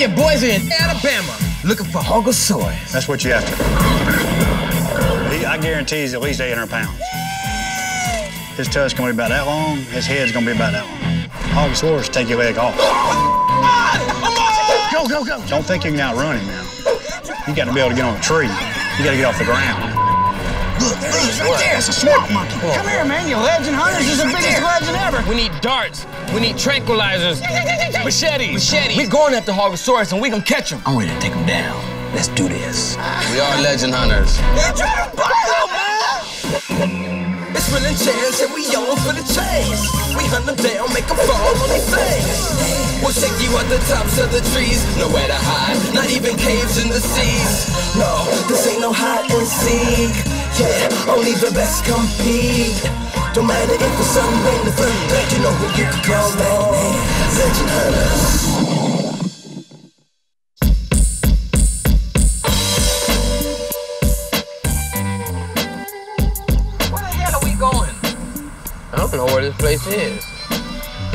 your boys are in Alabama looking for Hogosaurus. That's what you have to. He, I guarantee he's at least 800 pounds. His tusk's gonna be about that long. His head's gonna be about that long. Hogosaurus take your leg off. Go, go, go. Don't think you can outrun him now. You got to be able to get on a tree. You got to get off the ground. Look, there right there. A swamp monkey. Come here, man. You legend hunters is the biggest legend ever. We need darts. We need tranquilizers. Machetes. Machetes. We're going after Hogosaurus and we gonna catch him. I'm ready to take him down. Let's do this. We are legend hunters. You're trying to bite him, man! It's winning chance and we on for the chase. We hunt them down, make them fall on their face. We'll take you at the tops of the trees, nowhere to hide, not even caves in the seas. No, this ain't no hide and seek. Yeah, only the best compete. Don't matter if the sun, rain, the thunder, you know who you can call on. Legend hunters. Where the hell are we going? I don't know where this place is.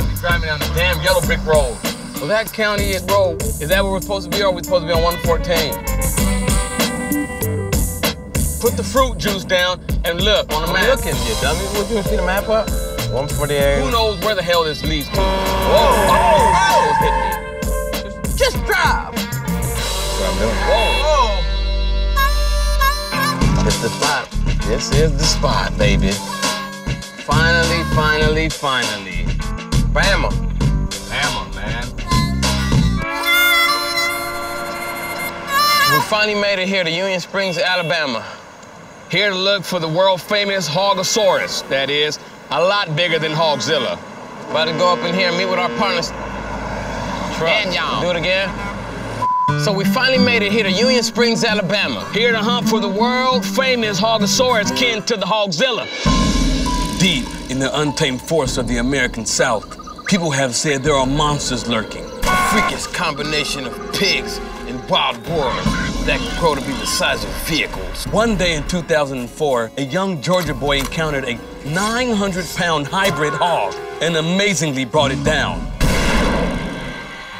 We're driving down the damn yellow brick road. Well, that county at road, is that where we're supposed to be or are we supposed to be on 114? Put the fruit juice down and look on the map. looking, you dummy. Would you see the map up? 148. Who knows where the hell this leads to? Whoa! Oh! oh, oh. Almost hit me. Just, just drive. What I'm doing. Whoa! It's the spot. This is the spot, baby. Finally, finally, finally. Bama. Bama, man. We finally made it here to Union Springs, Alabama. Here to look for the world famous Hogosaurus. That is, a lot bigger than Hogzilla. About to go up in here and meet with our partners. And y'all. Do it again. So we finally made it here to Union Springs, Alabama. Here to hunt for the world famous Hogosaurus kin to the Hogzilla. Deep in the untamed forests of the American South, people have said there are monsters lurking. A freakish combination of pigs and wild boars that can grow to be the size of vehicles. One day in 2004, a young Georgia boy encountered a 900-pound hybrid hog and amazingly brought it down.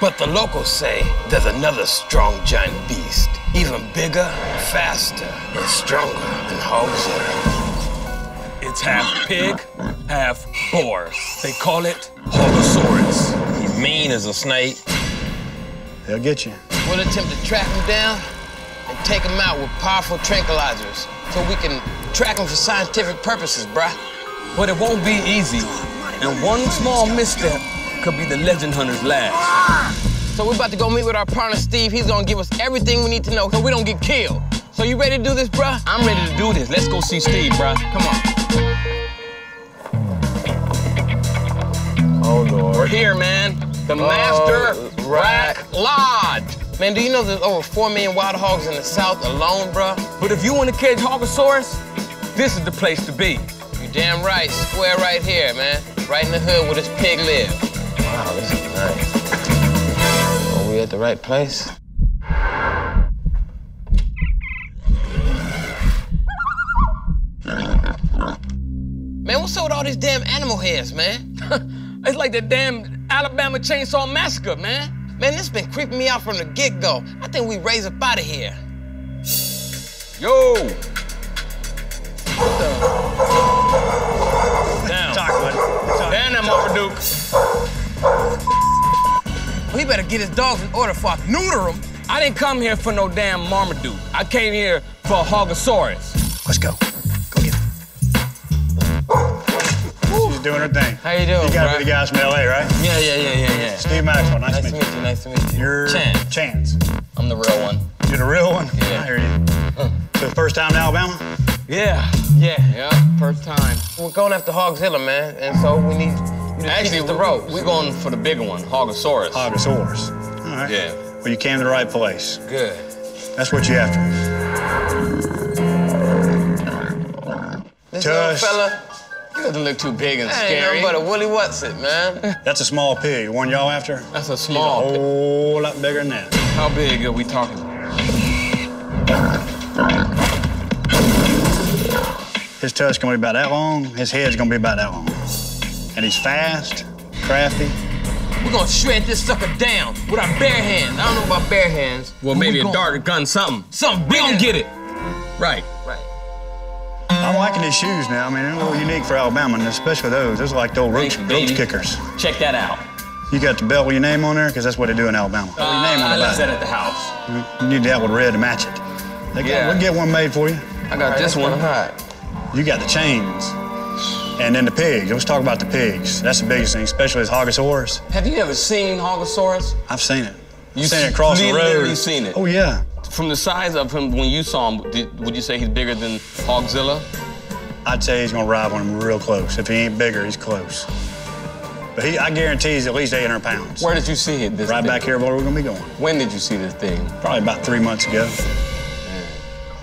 But the locals say there's another strong giant beast, even bigger, faster, and stronger than Hogzilla. It's half pig, half boar. They call it Hogosaurus. He's mean as a snake. They'll get you. We'll attempt to track him down and take them out with powerful tranquilizers so we can track them for scientific purposes, bruh. But it won't be easy, and one small misstep could be the legend hunter's last. So we're about to go meet with our partner Steve. He's gonna give us everything we need to know so we don't get killed. So you ready to do this, bruh? I'm ready to do this. Let's go see Steve, bruh. Come on. Oh, Lord. We're here, man. The oh, Master Rack. Rack Lodge. Man, do you know there's over 4 million wild hogs in the South alone, bruh? But if you want to catch Hogosaurus, this is the place to be. You damn right. Square right here, man. Right in the hood where this pig live. Wow, this is nice. Are we at the right place? Man, what's up with all these damn animal heads, man? it's like the damn Alabama Chainsaw Massacre, man. Man, this been creeping me out from the get-go. I think we raise up out of here. Yo! What the? Down. Talk, buddy. Talk. Down that Marmaduke. We better get his dogs in order before I neuter them. I didn't come here for no damn Marmaduke. I came here for a Hogosaurus. Let's go. Doing her thing. How you doing, You gotta bruh? be the guys from LA, right? Yeah, yeah, yeah, yeah, yeah. Steve Maxwell, nice, Nice to meet you. Nice to meet you. You're Chan. Chance. I'm the real one. You're the real one? Yeah. I hear you. So first time in Alabama? Yeah, yeah, yeah. First time. We're going after Hogzilla, man, and so we need you to Actually, the ropes. We're going for the bigger one, Hogosaurus. Hogosaurus. All right. Yeah. Well, you came to the right place. Good. That's what you have to This Tush. little fella, doesn't look too big and that ain't scary. nothing but a Willie What's it, man. That's a small pig. The one y'all after? That's a A small. pig. whole lot bigger than that. How big are we talking? His tusk's gonna be about that long. His head's gonna be about that long. And he's fast, crafty, We're gonna shred this sucker down with our bare hands. I don't know about bare hands. Well, maybe we a gon- dart, a gun, something. Something We big. gonna get it. Right. Right. I'm liking these shoes now. I mean, they're a little unique for Alabama, and especially those. Those are like the old roach, Thank roach kickers. Check that out. You got the belt with your name on there? Because that's what they do in Alabama. Put your name on I the left that at the house. You need that with red to match it. They got, Yeah. We'll get one made for you. I got this one. You got the chains. And then the pigs. Let's talk about the pigs. That's the biggest thing, especially as Hogosaurus. Have you ever seen Hogosaurus? I've seen it. You I've seen it s- across the literally road. seen it? Oh, yeah. From the size of him when you saw him, did, would you say he's bigger than Hogzilla? I'd say he's gonna ride on him real close. If he ain't bigger, he's close. But he, I guarantee he's at least 800 pounds. Where did you see it? This Right thing? back here where we're gonna be going. When did you see this thing? Probably about three months ago.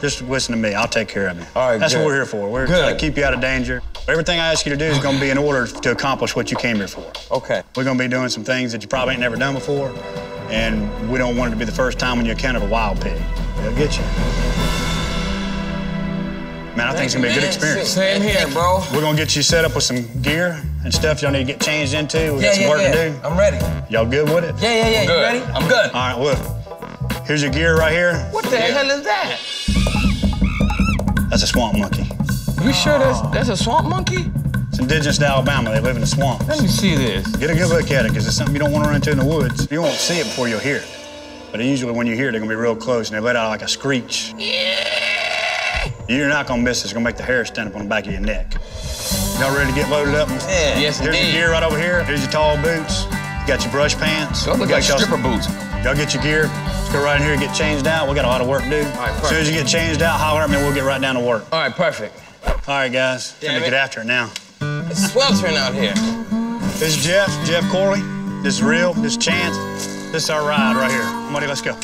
Just listen to me. I'll take care of you. All right, That's good. what we're here for. We're Good. to keep you out of danger. Everything I ask you to do is going to be in order to accomplish what you came here for. Okay. We're going to be doing some things that you probably ain't never done before, and we don't want it to be the first time when you encounter a wild pig. They'll get you. Man, I think it's going to be a good experience. Same here, bro. We're going to get you set up with some gear and stuff y'all need to get changed into. We got some work to do. I'm ready. Y'all good with it? Yeah, yeah, yeah. Good. You ready? I'm good. All right, look. Here's your gear right here. What the hell is that? That's a swamp monkey. You sure that's that's a swamp monkey? It's indigenous to Alabama. They live in the swamps. Let me see this. Get a good look at it, because it's something you don't want to run into in the woods. You won't see it before you'll hear it. But usually when you hear it, they're gonna be real close and they let out like a screech. You're not gonna miss it. It's gonna make the hair stand up on the back of your neck. Y'all ready to get loaded up? Yeah. Yes, Here's your gear right over here. Here's your tall boots. You got your brush pants. Those look like got y'all- stripper boots. Y'all get your gear. Let's go right in here and get changed out. We got a lot of work to do. right, as soon as you get changed out, holler at me and we'll get right down to work. All right, perfect. All right, guys. Damn Gonna get after it now. It's sweltering out here. This is Jeff, Jeff Corley. This is Real, this is Chance. This is our ride right here. Money, let's go.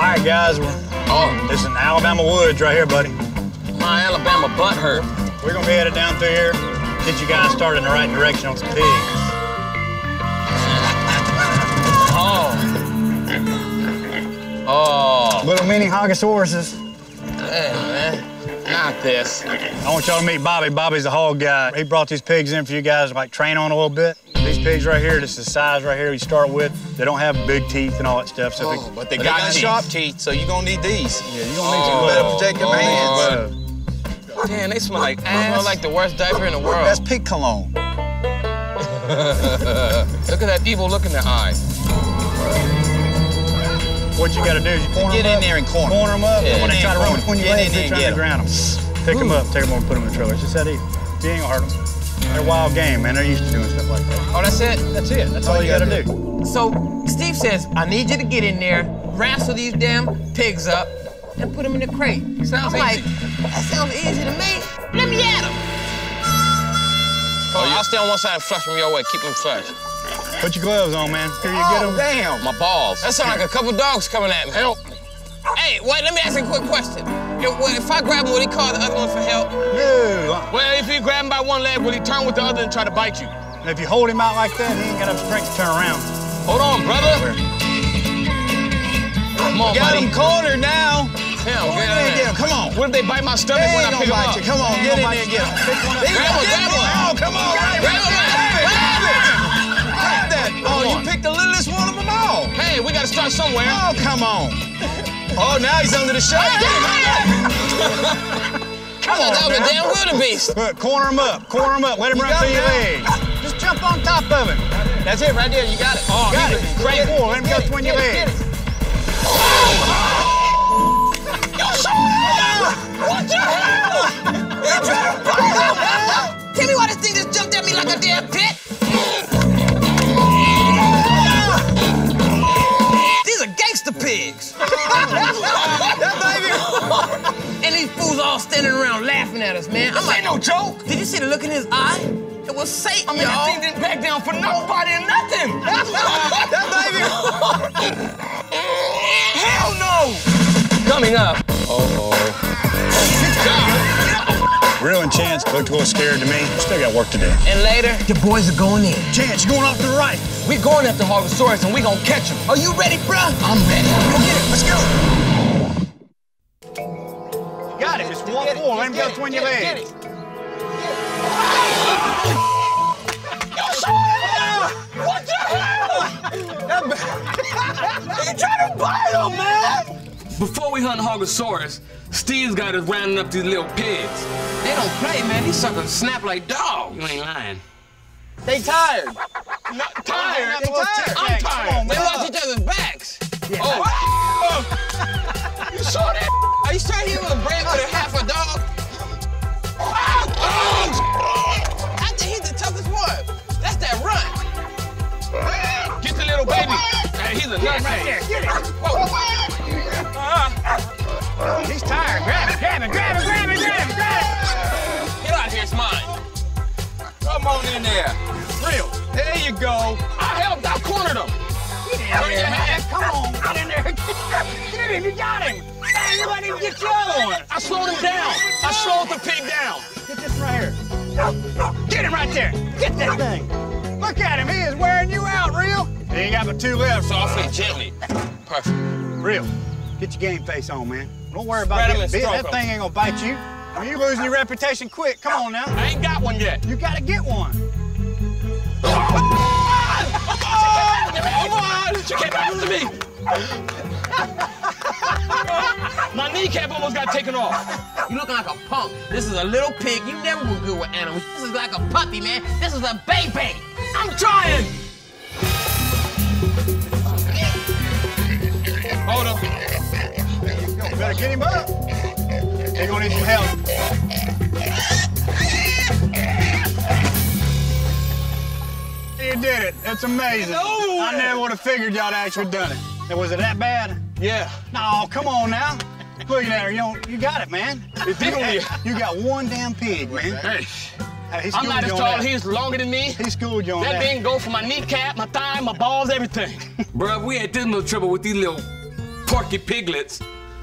All right, guys, we're, Oh, this is in Alabama woods right here, buddy. my Alabama butt hurt. We're gonna be headed down through here, get you guys started in the right direction on some pigs. Oh. Oh, Little mini Hogosauruses. man, man. Not this. I want y'all to meet Bobby. Bobby's a hog guy. He brought these pigs in for you guys to like train on a little bit. These pigs right here, this is the size right here we start with. They don't have big teeth and all that stuff. So Oh, it- but they They got got teeth. sharp teeth, so you're gonna need these. yeah, you don't need Oh. some Better protect your You hands. some. Damn, they smell like ass. smell like the worst diaper in the world. That's pig cologne. Look at that evil look in their eyes. What you gotta do is you corner Get them in up, there and corner. corner them up, Yeah, and when they try to run and between your legs, you're trying to ground them. Pick them up, take them over, and put them in the trailer. It's just that easy. You ain't gonna hurt them. They're wild game, man. They're used to doing stuff like that. Oh, that's it? That's it. That's all, you gotta, do. So Steve says, I need you to get in there, wrestle these damn pigs up, and put them in the crate. Sounds I'm like, that sounds easy to me. Let me at them. Oh, I'll stay on one side and flush them your way. Keep them fresh. Put your gloves on, man. Here you get Oh, them. damn. My balls. That sounds like a couple dogs coming at me. Help. Hey, wait, let me ask you a quick question. If, if I grab him, will he call the other one for help? No. Well, if you grab him by one leg, will he turn with the other and try to bite you? And If you hold him out like that, he ain't got enough strength to turn around. Hold on, brother. Come on, Got buddy. him cornered now. Hell, Go in get there get him. Come on. What if they bite my stomach They when I pick him up? you. Come on, get in there get him. Pick one up. There you Grab him, grab him. come on. Grab him, Grab it. grab it. Grab that. Oh, you picked the littlest one of them all. Hey, we gotta start somewhere. Oh, come on. Oh, now he's under the shirt. Get him. Come That on, was a damn wildebeest. Look, corner him up. Corner him up. Let him You run got through your legs. Just jump on top of him. That's it right there. You got it. Oh, got he's it. great boy. Let him go between your legs. Tell me why this thing just jumped at me like a damn pit. Are gangster pigs. and these fools all standing around laughing at us, man. I'm like, no joke. did you see the look in his eye? It was Satan, I mean, y'all. thing didn't back down for nobody and nothing. Hell no. Coming up. Oh. Real and Chance looked a little scared to me. Still got work to do. And later, the boys are going in. Chance, you're going off to the right. We're going after Hogosaurus and we're gonna catch him. Are you ready, bruh? I'm ready. Go get it. Let's go. Got him. It's one four. Let him go between your legs. What the hell? you trying to bite him, man? Before we hunt Hogosaurus, Steve's got us rounding up these little pigs. They don't play, man. These suckers snap like dogs. You ain't lying. They tired. Not tired. They tired. I'm Come tired. on, they man. watch each other's backs. Yeah. Oh. you saw that? Are you sure he was bred with a half a dog? I think he's the toughest one. That's that run. Get the little baby. Hey, he's a nut Right there. Get it. Uh, He's tired. Grab it, grab it, grab it, grab it, grab it, grab it. Get out of here, it's mine. Come on in there. Real. There you go. I helped. I cornered him. Get in there, man. Come on. Get in there. Get him. You got him. Hey, you let him get the other one. I slowed him down. I slowed the pig down. Get this right here. Get him right there. Get that thing. Look at him. He is wearing you out, Real. He ain't got but two left. Softly, gently. Perfect. Real. Get your game face on, man. Don't worry about Spread 'em getting bit. stroke That 'em. thing ain't gonna bite you. I mean, you losing your reputation quick. Come on now. I ain't got one yet. You gotta get one. Come on! She came after me! My kneecap almost got taken off. You looking like a punk. This is a little pig. You never were good with animals. This is like a puppy, man. This is a baby. I'm trying! You better get him up. They're gonna need some help. You did it. That's amazing. It's over. I never would have figured y'all actually done it. And was it that bad? Yeah. No, come on now. Look at her. You don't, you got it, man. It's definitely- You got one damn pig, man. Hey, Hey, he I'm not as tall. that. He's longer than me. He schooled you on That that. thing go for my kneecap, my thigh, my balls, everything. Bruh, we had this much trouble with these little porky piglets.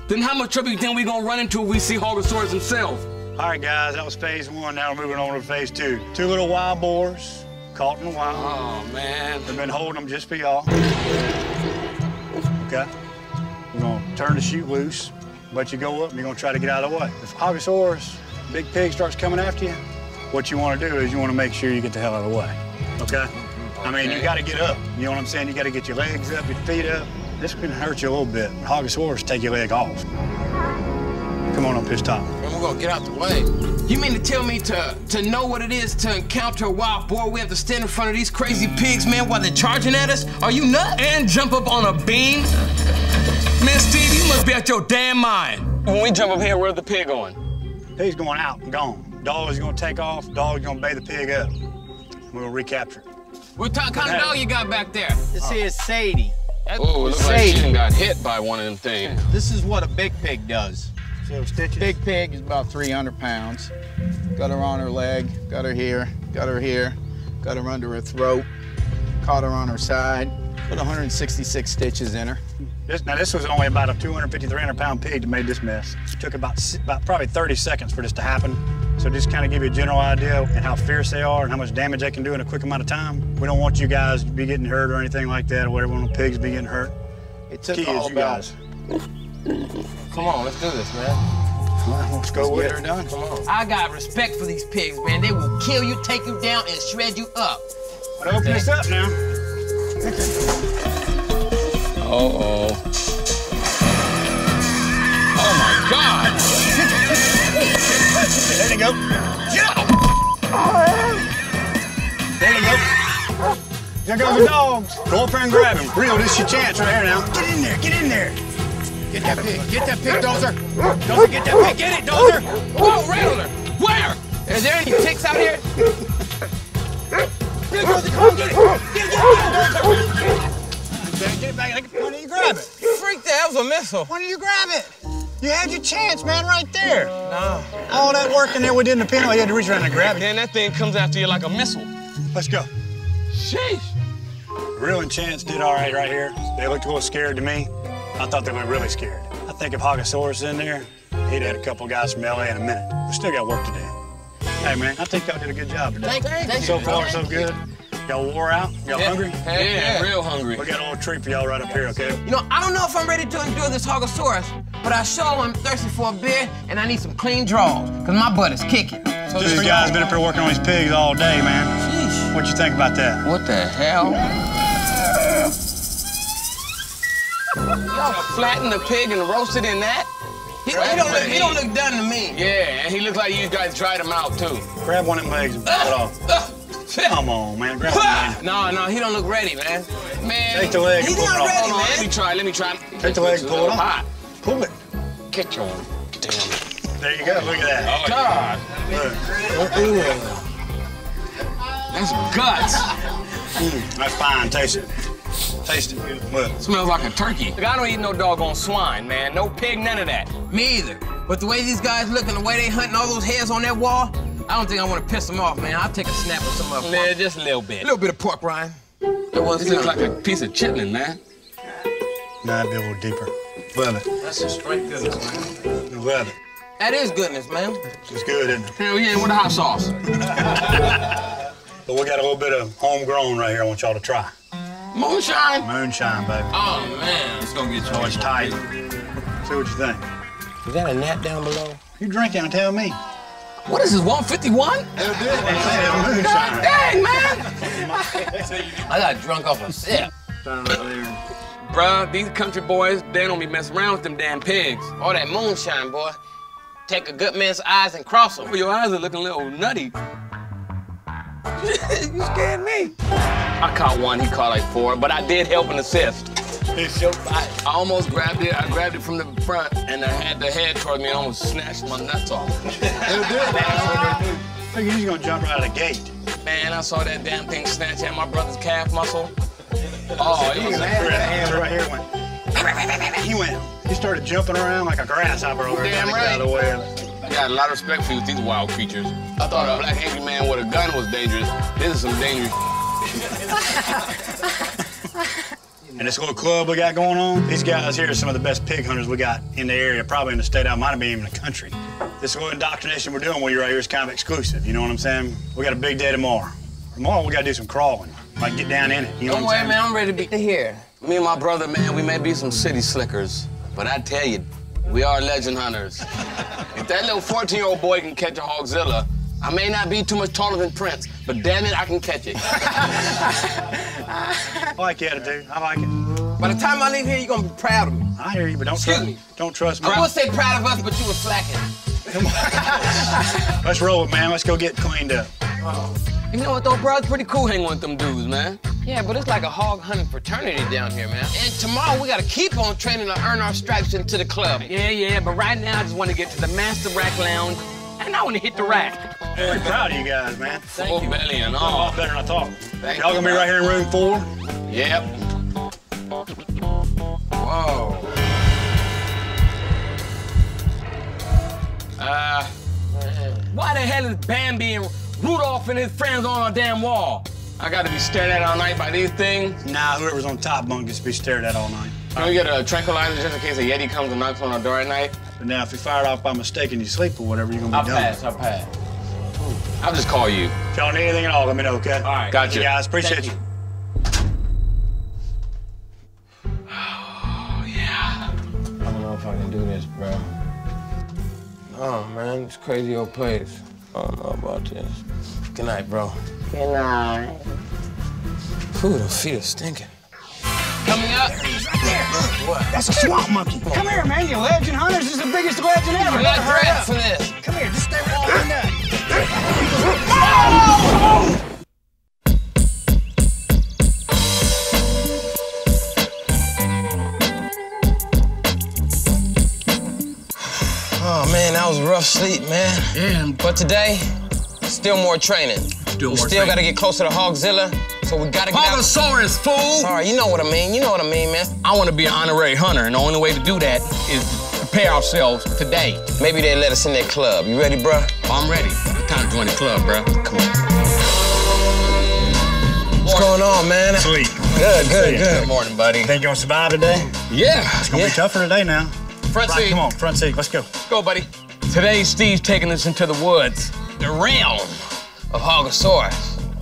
Then how much trouble you think we gonna run into if we see Hogosaurus himself? All right, guys, that was phase one. Now we're moving on to phase two. Two little wild boars caught in the wild. Oh, man. We've been holding them just for y'all. Okay? We're gonna turn the chute loose, let you go up, and you're gonna try to get out of the way. If Hogosaurus, big pig, starts coming after you, what you wanna do is you wanna make sure you get the hell out of the way. Okay? I mean, you gotta get up. You know what I'm saying? You gotta get your legs up, your feet up. This can hurt you a little bit. Hogosaurus take your leg off. Come on up this top. And we're gonna get out the way. You mean to tell me to to know what it is to encounter a wild boar, we have to stand in front of these crazy pigs, man, while they're charging at us? Are you nuts? And jump up on a beam? Man, Steve, you must be out your damn mind. When we jump up here, where's the pig going? Pig's going out and gone. Dog's gonna take off. Dog's gonna bait the pig up. We'll recapture it. What kind of Hey. dog you got back there? This is Sadie. Oh, it looks like she done got hit by one of them things. This is what a big pig does. See those stitches? Big pig is about 300 pounds. Got her on her leg, got her here, got her here, got her under her throat, caught her on her side, put 166 stitches in her. This, now, this was only about a 250, 300 pound pig that made this mess. It took about, about probably 30 seconds for this to happen. So just kind of give you a general idea and how fierce they are and how much damage they can do in a quick amount of time. We don't want you guys to be getting hurt or anything like that, or whatever, one of the pigs be getting hurt. It took Key all is you about guys. Come on, let's do this, man. Well, let's go with get her it. done. I got respect for these pigs, man. They will kill you, take you down, and shred you up. But open this up now. Uh-oh. Oh, my God. There you go. There you go. There goes the dogs. Go up there and grab him. Real, this is your chance right here now. Get in there, get in there. Get that pig, get that pig, Dozer. Dozer, get that pig, get it, Dozer. Whoa, Rattler! Where? Is there any ticks out here? Get it back. Why don't you grab it? Freak that, that was a missile. Why didn't you grab it? You had your chance, man, right there. No. All that work in there we did in the pen, you had to reach around and grab it. Then that thing comes after you like a missile. Let's go. Sheesh. Real and Chance did all right right here. They looked a little scared to me. I thought they were really scared. I think if Hogosaurus in there, he'd had a couple guys from LA in a minute. We still got work to do. Hey, man, I think y'all did a good job today. Thank, thank So you. far, so good. Y'all wore out? Y'all hungry? Heck Yeah, real hungry. We got a little treat for y'all right up here, okay? You know, I don't know if I'm ready to endure this Hogosaurus, but I sure am thirsty for a beer, and I need some clean draws, because my butt is kicking. So These guys been up here working on these pigs all day, man. Sheesh. What you think about that? What the hell? Y'all flattened the pig and roasted in that? He, he don't look, he don't look done to me. Yeah, and he looks like you guys dried him out too. Grab one of them legs and pull it off. Uh, uh. Come on, man. Grab one. No, no, he don't look ready, man. Man, Take the leg and He's not ready, man. let me try. Let me try. Take the leg and pull it off. Hot. Pull it. Get your damn. There you go. Look at that. God, Look. that's guts. Mm, that's fine. Taste it. Taste it. Look. Smells like a turkey. Look, I don't eat no doggone swine, man. No pig, none of that. Me either. But the way these guys look and the way they hunting all those hairs on that wall, I don't think I want to piss them off, man. I'll take a snap of some of them. Man, just a little bit. A little bit of pork rind. It looks like a piece of chitlin, man. Nah, that'd be a little deeper. Love it. That's just straight goodness, man. Love it. That is goodness, man. It's good, isn't it? Hell yeah, with the hot sauce. But we got a little bit of homegrown right here. I want y'all to try. Moonshine. Moonshine, baby. Oh man, it's gonna get you. Oh, it's tight. See what you think. Is that a gnat down below? You drink it and tell me. What is this, 151? Moonshine. Dang, man! I got drunk off a sip. Bruh, these country boys, they don't be messing around with them damn pigs. All that moonshine, boy. Take a good man's eyes and cross them. Oh, your eyes are looking a little nutty. you scared me. I caught one, he caught like four, but I did help and assist. I, I almost grabbed it. I grabbed it from the front, and I had the head toward me and almost snatched my nuts off. Think he's gonna jump right out of the gate. Man, I saw that damn thing snatch at my brother's calf muscle. Oh, he was Hands right here went. He went. He started jumping around like a grasshopper over there. Damn trying to get right. Out of the way. I got a lot of respect for you, these wild creatures. I thought a black angry man with a gun was dangerous. This is some dangerous. And this little club we got going on, these guys here are some of the best pig hunters we got in the area, probably in the state. I might have been even in the country. This little indoctrination we're doing with you right here is kind of exclusive. You know what I'm saying? We got a big day tomorrow. Tomorrow we got to do some crawling, like get down in it. You know Don't what I'm man. saying? I'm ready to be here. Me and my brother, man, we may be some city slickers, but I tell you, we are legend hunters. if that little 14-year-old boy can catch a hogzilla, I may not be too much taller than Prince, but damn it, I can catch it. I like the attitude. I like it. By the time I leave here, you're gonna be proud of me. I hear you, but don't Excuse trust me. Don't trust me. I would say proud of us, but you were slacking. Let's roll it, man. Let's go get cleaned up. You know what, though, bro? It's pretty cool hanging with them dudes, man. Yeah, but it's like a hog hunting fraternity down here, man. And tomorrow, we gotta keep on training to earn our stripes into the club. Yeah, yeah, but right now I just want to get to the Master Rack Lounge, and I want to hit the rack. Very proud of you guys, man. Full belly and A all. lot better than I thought. Thank Y'all gonna be right here in room four? Yep. Whoa. Uh, why the hell is Bambi and Rudolph and his friends on a damn wall? I got to be stared at all night by these things. Nah, whoever's on top bunk gets to be stared at all night. Can we get a tranquilizer just in case a Yeti comes and knocks on our door at night? But now, if you fire it off by mistake and you sleep or whatever, you're gonna be I'll done. pass, I'll pass. I'll just call you. If y'all need anything at all, let me know, okay? All right. Gotcha. You guys, appreciate Thank you. Oh, yeah. I don't know if I can do this, bro. Oh, man, it's crazy old place. I don't know about this. Good night, bro. Good night. Whew, the feet are stinking. Coming up. What? That's a swamp monkey. Come here, man. You legend hunters is the biggest legend ever. I'm not dressed for this. Come here, just stay right on that. Oh, man, that was a rough sleep, man. Yeah, But today, still more training. Still we more still training. gotta get closer to Hogzilla, so we gotta get out. Hogosaurus, fool! All right, you know what I mean. You know what I mean, man. I want to be an honorary hunter, and the only way to do that is to prepare ourselves today. Maybe they let us in their club. You ready, bruh? I'm ready. Time to join the club, bro. Come on. What's going on, man? Sweet. Good, good, good. Good morning, buddy. Think you're gonna survive today? Yeah. It's gonna Yeah. be tougher today now. Front Right, seat. come on, front seat. Let's go. Let's Go, buddy. Today, Steve's taking us into the woods, the realm of Hogosaurus,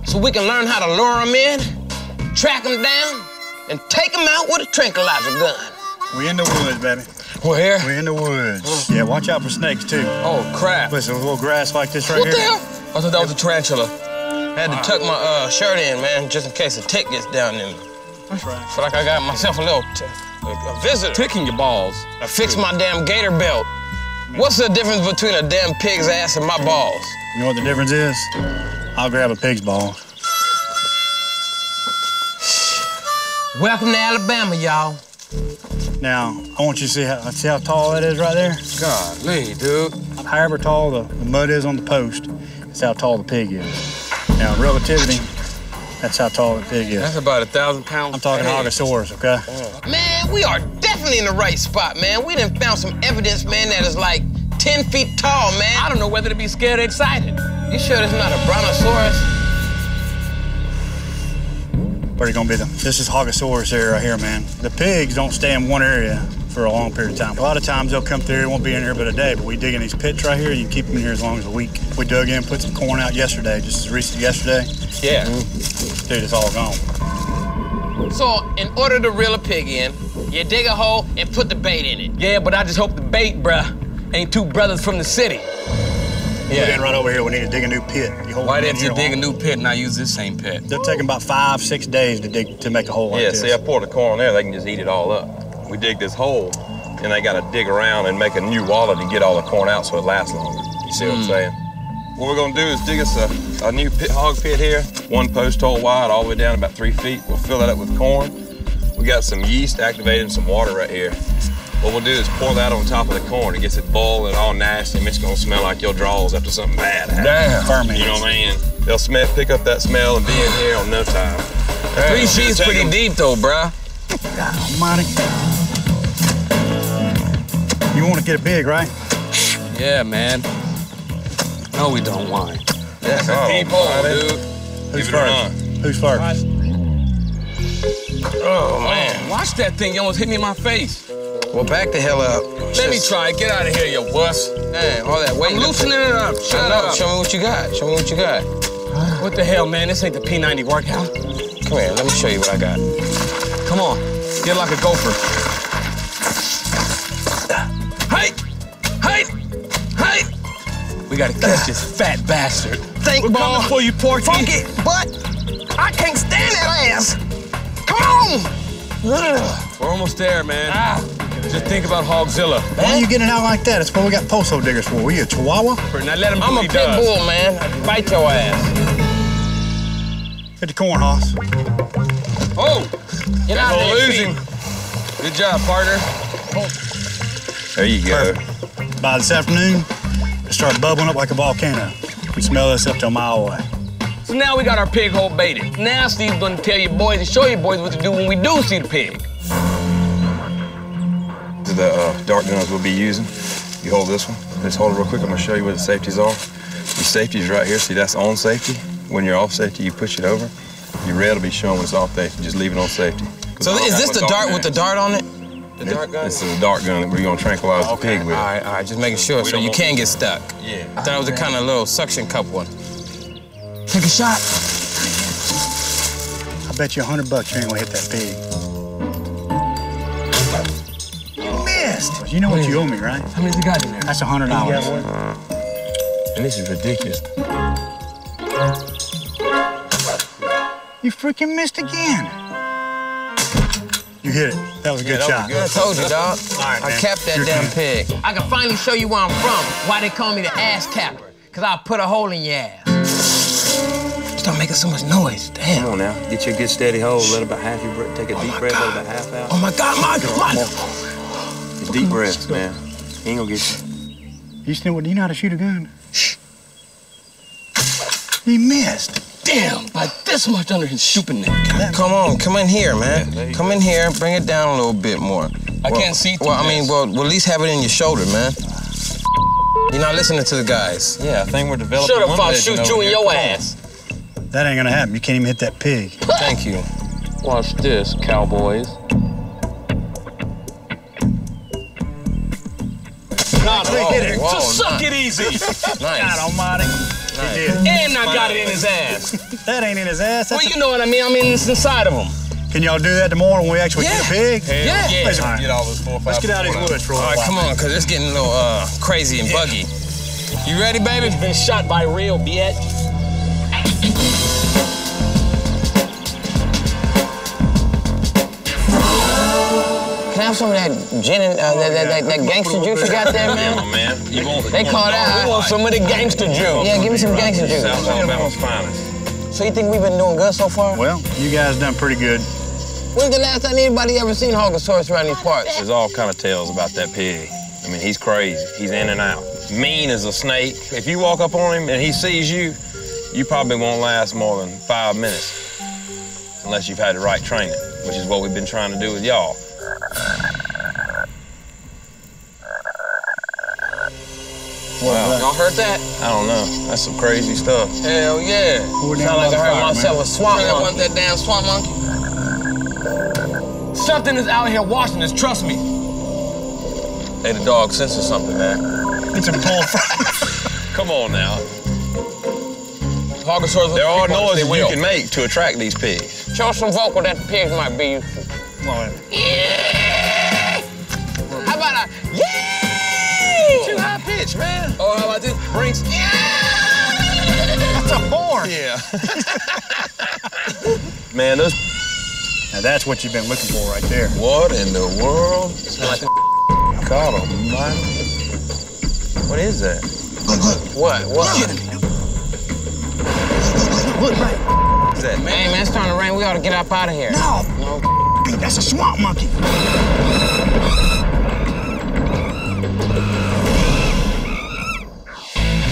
so we can learn how to lure them in, track them down, and take them out with a tranquilizer gun. We in the woods, baby. Where? We're in the woods. Yeah, watch out for snakes too. Oh, crap. Listen, a little grass like this right What here. the hell? I thought that was a tarantula. I Had to tuck my uh, shirt in, man, just in case a tick gets down in me. That's right. Feel like I got myself a little t- a, a visitor. Ticking your balls. I fixed my damn gator belt. What's the difference between a damn pig's ass and my balls? You know what the difference is? I'll grab a pig's ball. Welcome to Alabama, y'all. Now, I want you to see how, see how tall that is right there? Golly, dude. However tall the, the mud is on the post, that's how tall the pig is. Now, in relativity, that's how tall the pig is. That's about a thousand pounds. I'm talking Hey. Hogosaurus, okay? Man, we are definitely in the right spot, man. We done found some evidence, man, that is like 10 feet tall, man. I don't know whether to be scared or excited. You sure this is not a brontosaurus? Where you gonna be the? This is Hogosaurus area right here, man. The pigs don't stay in one area for a long period of time. A lot of times they'll come through, it won't be in here but a day, but we dig in these pits right here, you can keep them in here as long as a week. We dug in, put some corn out yesterday, just as recent yesterday. Yeah. Dude, it's all gone. So, in order to reel a pig in, you dig a hole and put the bait in it. Yeah, but I just hope the bait, bruh, ain't two brothers from the city. Put in right over here, we need to dig a new pit. You hold Why didn't you dig a new pit and not use this same pit? They're taking about five, six days to dig to make a hole like Yeah, this. see, I poured the corn there, they can just eat it all up. We dig this hole, and they gotta dig around and make a new wallet to get all the corn out so it lasts longer. You see what I'm hmm. saying? What we're gonna do is dig us a, a new pit, hog pit here, one post hole wide, all the way down about three feet. We'll fill that up with corn. We got some yeast activated and some water right here. What we'll do is pour that on top of the corn. It gets it boiling all nasty, and it's gonna smell like your drawers after something bad happens. Damn. Ferment. You know what I mean? They'll smell, pick up that smell and be in here on no time. Three sheets pretty pretty 'em. deep though, bruh. Almighty. You want to get it big, right? Yeah, man. No, we don't whine. That's a deep hole, dude. Who's Give it a first? Who's first? Oh, man. Watch that thing. You almost hit me in my face. Well, back the hell up. Let me try it. Get out of here, you wuss. Man, all that weight. I'm loosening it up. I Shut know. up. Show me what you got. Show me what you got. What the hell, man? This ain't the P90 workout. Come here. Let me show you what I got. Come on. Get like a gopher. Hey! Hey! Hey! We gotta catch this fat bastard. Think, We're coming for you, Porky. Funky, but I can't stand that ass. Come on. Ugh. We're almost there, man. Ah. Just think about Hogzilla. Why are you getting out like that? That's what we got post-hole diggers for. Were you a chihuahua? Now let him I'm a he pit does. bull, man. I bite your ass. Hit the corn, Hoss. Oh! Get out of Don't there, lose him. Good job, partner. There you go. By this afternoon, it start bubbling up like a volcano. We smell this up to a mile away. So now we got our pig hole baited. Now Steve's gonna tell you boys and show you boys what to do when we do see the pig. These are the uh, dart guns we'll be using. You hold this one. Just hold it real quick. I'm gonna show you where the safeties are. The safety's right here. See, that's on safety. When you're off safety, you push it over. Your red will be showing when it's off safety. Just leave it on safety. So is this the dart with the dart on it? The dart gun? This is a dart gun that we're gonna tranquilize the pig with. right, all right. Just making sure We so you want- can get stuck. Yeah. I thought it was a kind of little suction cup one. Take a shot. I bet you a hundred bucks you ain't gonna hit that pig. Missed. You know what you owe me, right? How many's he got in there? That's a hundred dollars. And this is ridiculous. You freaking missed again. You hit it. That was a good that was shot. good. I told you, dog. All right, I man. capped that Your damn turn. pig. I can finally show you where I'm from. Why they call me the ass capper. Cause I'll put a hole in your ass. Stop making so much noise. Damn. Come on now. Get your good steady hold. Let about half your breath. Take a oh deep breath. Let about half out. Oh my God, my God. Deep mm-hmm. breaths, man. He ain't gonna get you. You still, do you know how to shoot a gun? Shh. He missed. Damn, by this much under his stupid neck. Come on, come in here, man. come in here, bring it down a little bit more. I Well- can't see through Well, I mean, this. well, well, at least have it in your shoulder, man. You're not listening to the guys. Yeah, I think we're developing. Shut up, one I'll shoot you in here. your ass. That ain't gonna happen. You can't even hit that pig. Thank you. Watch this, cowboys. Not Hey, hit it. Whoa, So suck nice. it easy. God Nice. almighty. He did. and I got it in his ass. That ain't in his ass. Well, you know what I mean. I mean, it's inside of him. Can y'all do that tomorrow when we actually Yeah. get a pig? Yeah. yeah. Listen, Get all those four five. Let's get out of these corn woods for a while. right, come on, because it's getting a little uh, crazy and buggy. You ready, baby? Been shot by real bitch. Have some of that gin and uh, that, that, that, that gangster juice you got there, man? Yeah, man. You want, They you call that. We want some of the gangster juice. Yeah, give me some gangster juice. South Alabama's finest. So you think we've been doing good so far? Well, you guys done pretty good. When's the last time anybody ever seen Hogasaurus around these parts? There's all kind of tales about that pig. I mean, he's crazy. He's in and out. Mean as a snake. If you walk up on him and he sees you, you probably won't last more than five minutes. Unless you've had the right training, which is what we've been trying to do with y'all. Wow. Y'all heard that? I don't know. That's some crazy stuff. Hell yeah. We're down Sound like I heard fire, myself man. a swamp monkey. wasn't that damn swamp monkey. Something is out here watching us, trust me. Hey, the dog senses something, man. It's a bull. Come on now. Hogasaurus There are noises they you will. can make to attract these pigs. Show some vocal that the pigs might be used to. Well, How Oh, how about. That's a horn. Yeah. man, those. Now that's what you've been looking for right there. What in the world? God almighty. What is that? What? What? Look, right. What is that, man? Hey man, it's starting to rain. We ought to get up out of here. No, No. that's a swamp monkey.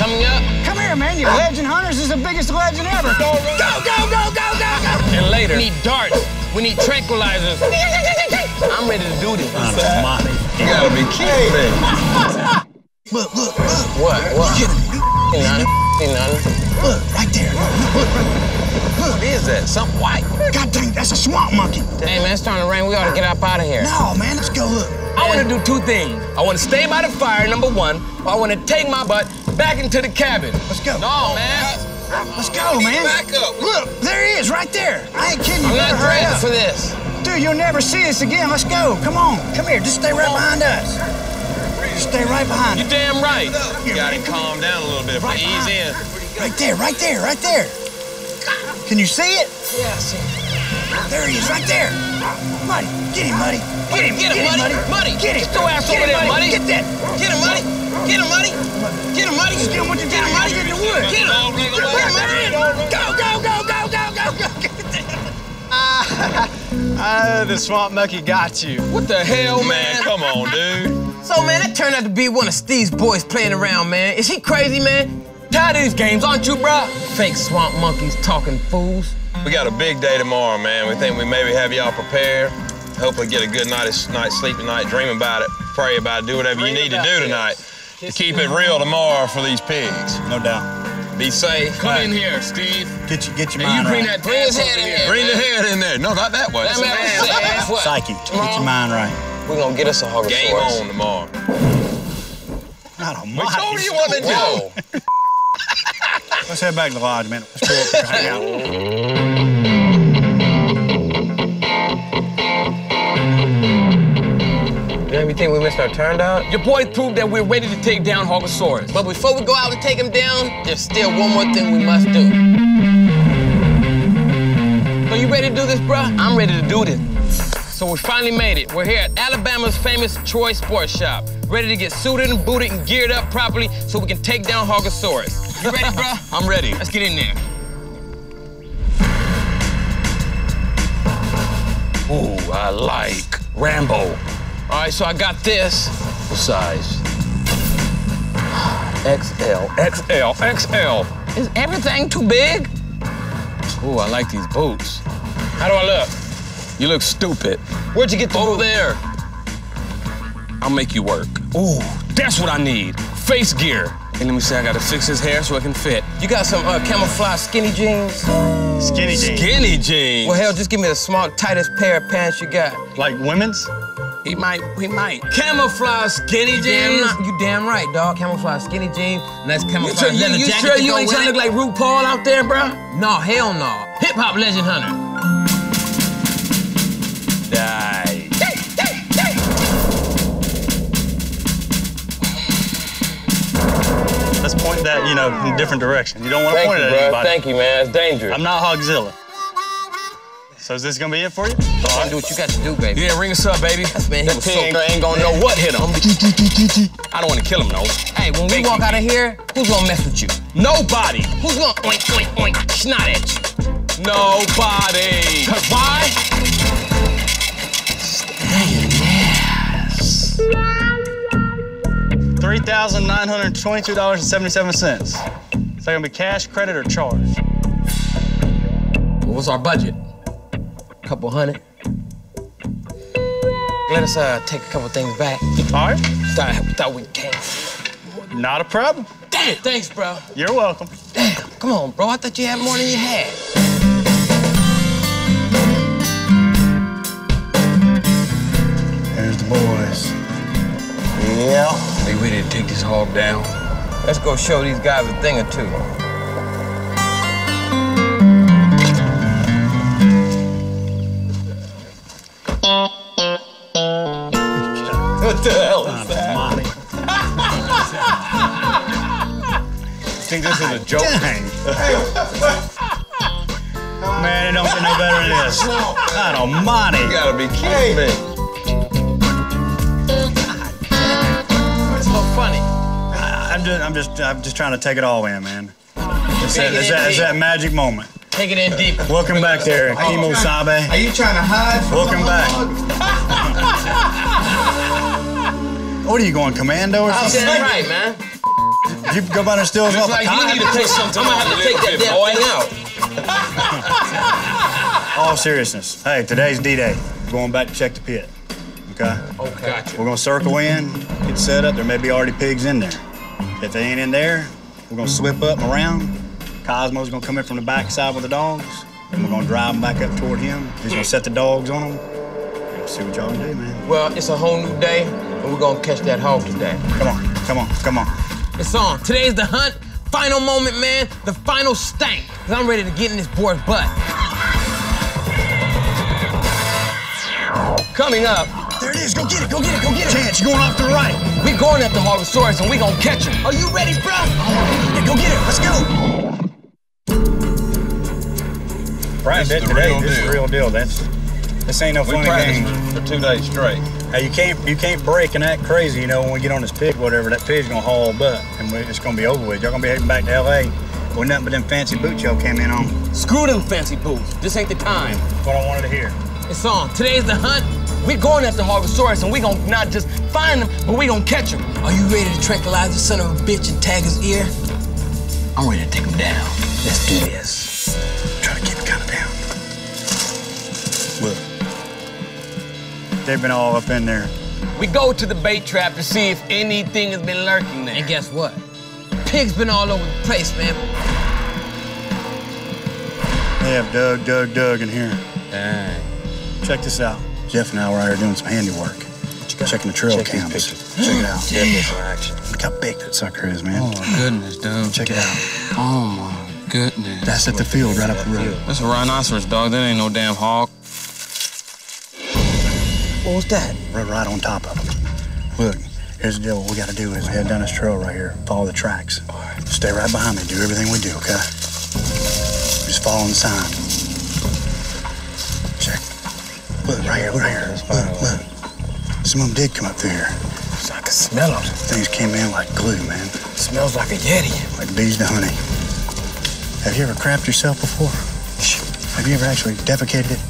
Coming up. Come here, man. You uh-huh. legend hunters is the biggest legend ever. Go, go, go, go, go, go, go. And later. We need darts. We need tranquilizers. I'm ready to do this. You gotta be kidding me. Look, look, look. What? What? Get him. See nothing. See nothing. Look, right there. Look, look, look. What is that? Something white. God dang, that's a swamp monkey. Hey man, it's starting to rain. We ought to get up out of here. No, man, let's go look. I want to do two things. I want to stay by the fire, number one. Or I want to take my butt back into the cabin. Let's go. No, man. Let's go, man. Back up. Look, there he is, right there. I ain't kidding you. I'm not Better hurry dressed up. for this. Dude, you'll never see us again. Let's go. Come on. Come here. Just stay right behind us. Just stay right behind You us. damn right. You gotta calm down a little bit. Right Ease in. Right there, right there, right there. Can you see it? Yeah, I see. it. There he is, right there. Muddy, get him, Muddy. Get him, Get him, Muddy. Muddy. Get him. Get your ass over him, there, Muddy. Get that. Get him, Muddy. Get him, Muddy. Get him, Muddy. Just get him what you Get him, Muddy. Get in the woods. Get him. Get him, Muddy. Go, go, go, go, go, go, go. Get that. Ah, the swamp monkey got you. What the hell, Man, man? come on, dude. So man, that turned out to be one of Steve's boys playing around, man. Is he crazy, man? Tired of these games, aren't you, bruh? Fake swamp monkeys talking fools. We got a big day tomorrow, man. We think we maybe have y'all prepared. Hopefully get a good night's night's sleep tonight. Dream about it. Pray about it. Do whatever you need to do tonight to keep it real tomorrow for these pigs. No doubt. Be safe. Come in here, Steve. Get your, get your And you mind bring right. that Bring his head in here. here. Bring the head in there. No, not that way. That man was sick. Guess what? Psyche. Get your mind right. We're gonna get us a Hogasaurus. Game on tomorrow. Not a We told you what to do. Let's head back to the lodge, man. Let's go up there hang out. Damn, you think we missed our turn out? Your boys proved that we're ready to take down Hogasaurus. But before we go out and take him down, there's still one more thing we must do. So you ready to do this, bruh? I'm ready to do this. So we finally made it. We're here at Alabama's famous Troy Sports Shop, ready to get suited and booted and geared up properly so we can take down Hogasaurus. You ready, bruh? I'm ready. Let's get in there. Ooh, I like Rambo. All right, so I got this. What size? XL, XL, XL. Is everything too big? Ooh, I like these boots. How do I look? You look stupid. Where'd you get the Over there. I'll make you work. Ooh, that's what I need. Face gear. And let me see, I gotta fix his hair so it can fit. You got some uh, camouflage skinny jeans? Skinny jeans. Skinny jeans. Well, hell, just give me the small, tightest pair of pants you got. Like women's? he might, he might. camouflage skinny Damn, jeans? right- you damn right, dog. Camouflage skinny jeans. Nice camouflage you, leather you, jacket sure you ain't with trying to look like RuPaul out there, bro? No, hell no. Hip hop legend hunter. That, you know, in a different direction. You don't want to point you, it at bruh. anybody. Thank you, man. It's dangerous. I'm not Hogzilla. So is this gonna be it for you? All right. Do what you got to do, baby. Yeah, ring us up, baby. Man, he that was pig so ain't, ain't gonna know what hit him. I don't want to kill him, though. Hey, when we Thank walk you. out of here, who's gonna mess with you? Nobody. Who's gonna oink, oink, oink, snot at you? Nobody. Cause why? $3,922.77. Is that gonna be cash, credit, or charge? What's our budget? A couple hundred. Let us uh, take a couple things back. All right. Thought, thought we came. Not a problem. Damn. Thanks, bro. You're welcome. Damn. Come on, bro. I thought you had more than you had. Here's the boys. Yeah. They ready to take this hog down? Let's go show these guys a thing or two. What the hell is that? Monty. think this is a joke? Dang. Man, it don't get no better than this. God almighty. You gotta be kidding me. I'm just, I'm just, I'm just trying to take it all in, man. It's that, it's that, it's that magic moment. Take it in deep. Welcome back there, Kimo Sabe. Are you trying to hide from Welcome back. What are you going, commando or oh, something? I'm something? saying right, man. You go by there and steal off like a you need to take something. I'm gonna have to take that damn thing out. All seriousness. Hey, today's D-Day. Going back to check the pit. Okay? Okay. Gotcha. We're gonna circle in, get set up. There may be already pigs in there. If they ain't in there, we're gonna swip up and around. Cosmo's gonna come in from the backside with the dogs, and we're gonna drive them back up toward him. He's gonna set the dogs on them. And see what y'all can do, man. Well, it's a whole new day, and we're gonna catch that hog today. Come on, come on, come on. It's on. Today's the hunt. Final moment, man. The final stank. Cause I'm ready to get in this boy's butt. Coming up, There it is. Go get it. Go get it. Go get it. Chance, you're going off to the right. We're going after Hogosaurus and we're gonna catch him. Are you ready, bruh? Yeah, go get it. Let's go. Right, This is today, real this is the real deal. That's this ain't no We funny game. practiced for two days straight. Hey, you can't you can't break and act crazy. You know when we get on this pig, whatever, that pig's gonna haul butt, and we, it's gonna be over with. Y'all gonna be heading back to L.A. with nothing but them fancy boots y'all came in on. Screw them fancy boots. This ain't the time. That's what I wanted to hear. It's on. Today's the hunt. We going after Hogosaurus and we're gonna not just find him, but we're gonna catch him. Are you ready to tranquilize the son of a bitch and tag his ear? I'm ready to take him down. Let's do this. Try to keep it kind of down. Look, they've been all up in there. We go to the bait trap to see if anything has been lurking there. And guess what? Pigs been all over the place, man. They have dug, dug, dug in here. Dang. Check this out. Jeff and I were out here doing some handiwork. Checking the trail Check cams. Check it out. Action. Look how big that sucker is, man. Oh my goodness, dude. Check it out. Oh my goodness. That's at the field right up the road. That's a rhinoceros, dog. That ain't no damn hog. What was that? Right, right on top of him. Look, here's the deal. What we got to do is head down this trail right here. Follow the tracks. Stay right behind me. Do everything we do, okay? Just following the sign. Check. Look, right here, right here. Look, look. Some of them did come up through here. I can smell them. Things came in like glue, man. Smells like a Yeti. Like bees to honey. Have you ever crapped yourself before? Have you ever actually defecated it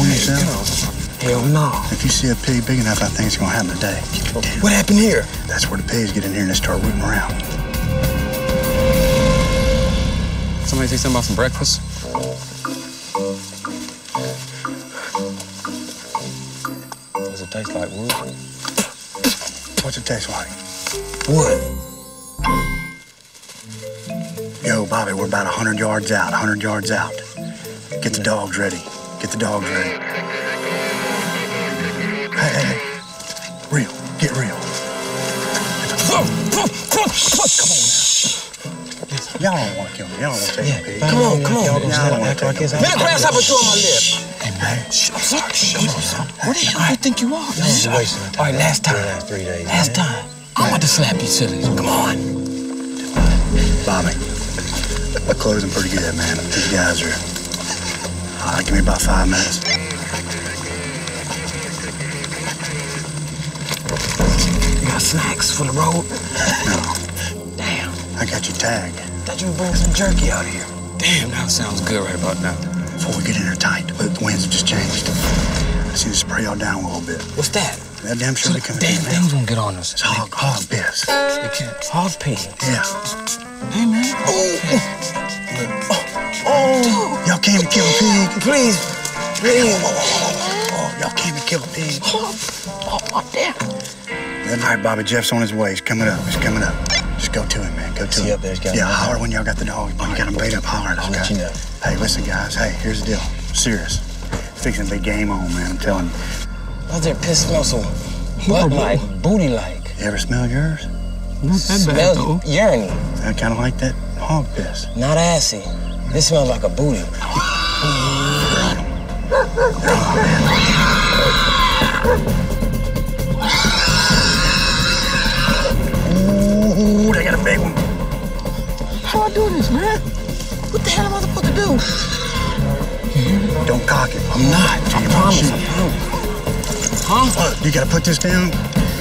on yourself? Hell no. If you see a pig big enough, I think it's gonna happen today. Keep. What happened here? That's where the pigs get in here and they start rooting around. Somebody say something about some breakfast? Does it taste like wood? What's it taste like? Wood. Yo, Bobby, we're about 100 yards out, 100 yards out. Get the dogs ready. Get the dogs ready. Hey, hey, hey. Real. Get real. Y'all don't want to kill me. Y'all don't want to take the pig. Come on, come on. Y'all don't want to take the pig. Man, a grasshopper chew on my lip. Hey, shh, I'm sorry. Shh, shh, What the hell do you think you are? All right, last time. three days. Last time. I'm about to slap you silly. Come on. Bobby, we're closing pretty good, man. These guys are All right, give me about five minutes. You got snacks for the road? No. Damn. I got your tag. Thought you would bring some jerky out here. Damn, that sounds good right about now. Before we get in there tight, the the winds have just changed. I see to spray y'all down a little bit. What's that? That damn sure coming Damn in, things gonna get on us. It's hog, hog biz. Hog pig. Yeah. Hey man. Oh. oh, oh y'all came to kill a pig. Please. Please. Oh, oh, oh y'all came to kill a pig. Oh, oh damn. All right, Bobby Jeff's on his way. He's coming up. He's coming up. Just go to him, man. Go to he him. up there? He's yeah, him. holler when y'all got the dog. When you got him bait up, holler at us, I'll let you know. Hey, listen, guys. Hey, here's the deal. Serious. Fixing to be game on, man. I'm telling you. Out there piss smells so butt like, booty like. You ever smell yours? Not Smells urine. I kind of like that hog piss. Not assy. This smells like a booty. Ooh, they got a big one. How do this, man? What the hell am I supposed to do? Don't cock it. I'm not. I promise. I promise. Huh? You gotta put this down,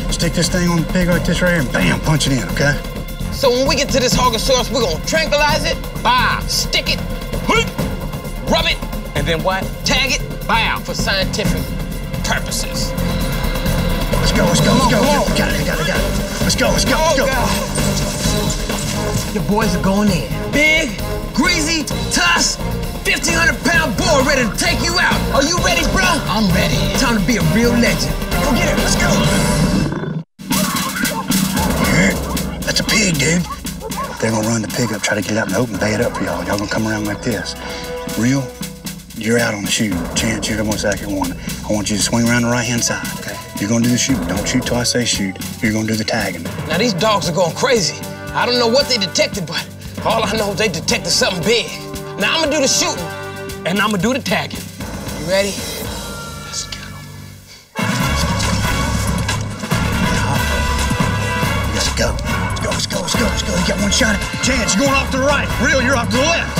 stick this thing on the pig like this right here, and bam, punch it in, okay? So when we get to this Hogasaurus, we're gonna tranquilize it, bow, stick it, rub it, and then what? Tag it, bow, for scientific purposes. Let's go, let's go, let's go. Got it, got it, got it. Let's go, let's go, let's oh, go. Your boys are going in. Big, greasy, tuss, 1,500 pound boy ready to take you out. Are you ready, bro? I'm ready. Time to be a real legend. Go get it, let's go. That's a pig, dude. They're gonna run the pig up, try to get it out in the open, bay it up for y'all. Y'all gonna come around like this. Real, you're out on the shoot. Chance, you're the most accurate one. I want you to swing around the right hand side. Okay. You're gonna do the shoot. Don't shoot till I say shoot. You're gonna do the tagging. Now these dogs are going crazy. I don't know what they detected, but all I know is they detected something big. Now I'm gonna do the shooting, and I'm gonna do the tagging. You ready? Let's get 'em. Let's go. Let's go, let's go, let's go, let's go. You got one shot. Chance, you're going off to the right. Real, you're off to the left.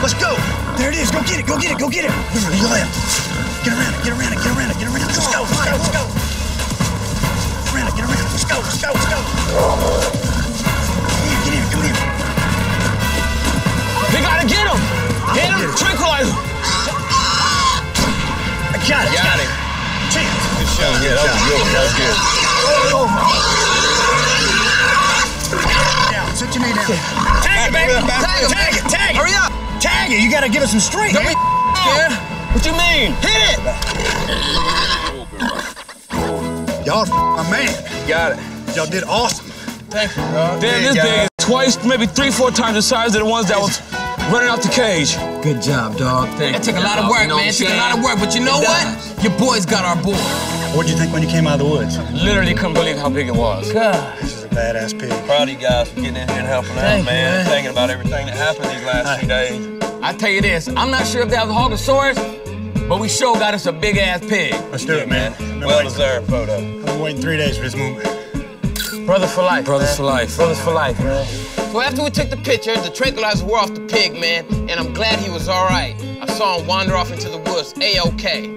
Let's go. There it is. Go get it, go get it, go get it. Real, you left. Get around it, get around it, get around it, get around it. Let's go, let's go, let's go. Get around it, get around it. Let's go, let's go, let's go. We gotta get him! Get him! Tranquilize him! I got it. Got it. Chance. Good shot. Yeah, that was good. That was good. Down, sit your knee down. Tag it, baby! Tag him! Tag it, tag it. Hurry up! Tag it. You gotta give us some strength. Don't be scared. What you mean? Hit it! Y'all my man. Got it. Y'all did awesome. Thank you, dog. Damn, this thing is twice, maybe three, four times the size of the ones that was running out the cage. Good job, dog. Thank That took a lot of work, man. It took a lot of work, but you know what? Your boys got our boy. What'd you think when you came out of the woods? Literally couldn't believe how big it was. God. This is a badass pig. Proud of you guys for getting in here and helping out, Thank you, man. man. Thinking about everything that happened these last few days. I tell you this, I'm not sure if that was a Hogasaurus, but we sure got us a big ass pig. Let's do it, man. Well deserved photo. I've been waiting three days for this moment. Brothers for life. Brothers man. for life. Brothers for life, man. So after we took the picture, the tranquilizer wore off the pig, man, and I'm glad he was all right. I saw him wander off into the woods, a-okay.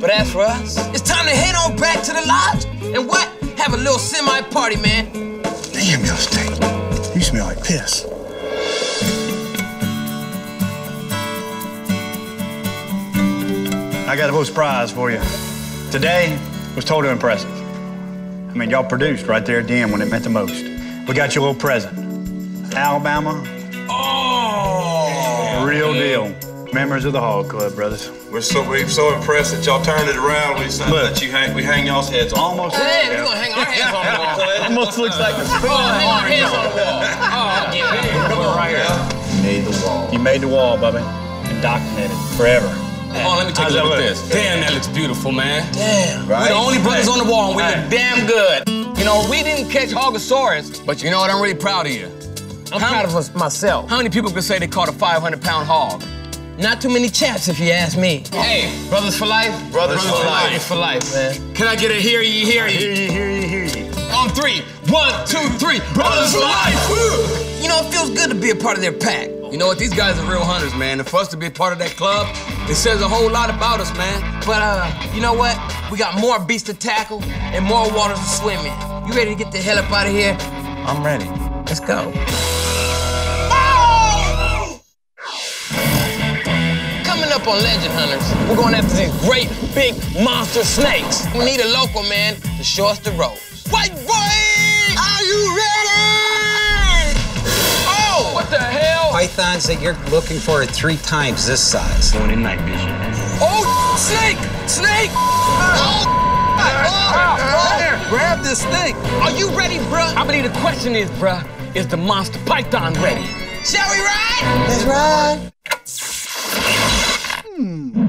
But as for us, it's time to head on back to the lodge and what? Have a little semi-party, man. Damn, y'all stink. You smell like piss. I got a little surprise for you. Today was totally impressive. I mean, y'all produced right there at the end when it meant the most. We got you a little present. Alabama. Oh! Real deal. Members of the Hog Club, brothers. We're so we're so impressed that y'all turned it around. We decided Look. that you hang we hang y'all's heads on. Almost. Hey, we're gonna hang our hands on the wall. Almost looks like a We're gonna hang our hands on the wall. Oh, yeah. Come on, right here. Made the wall. You made the wall, Bubby, and documented forever. Hold on, let me take How's a look at this. Damn, that looks beautiful, man. Damn. Right? We're the only brothers on the wall, and we Hey. look damn good. You know, we didn't catch Hogasaurus, But you know what? I'm really proud of you. I'm How- proud of myself. How many people could say they caught a 500 pound hog? Not too many chaps, if you ask me. Hey, brothers for life. Brothers for life. Brothers for life, man. Can I get a hear ye, hear ye? Hear ye? you, hear you, hear you. On three. One, two, three. Brothers for life. You know, it feels good to be a part of their pack. You know what? These guys are real hunters, man. And for us to be a part of that club, it says a whole lot about us, man. But, uh, you know what? We got more beasts to tackle and more waters to swim in. You ready to get the hell up out of here? I'm ready. Let's go. Coming up on Legend Hunters, we're going after these great big monster snakes. We need a local man to show us the ropes. White boy! Are you ready? Oh! What the hell? Pythons that you're looking for are three times this size. Going in night vision. Oh, snake! Snake! Oh! Grab this thing. Are you ready, bruh? I believe the question is, bruh, is the monster python ready? Shall we ride? Let's ride. Hmm.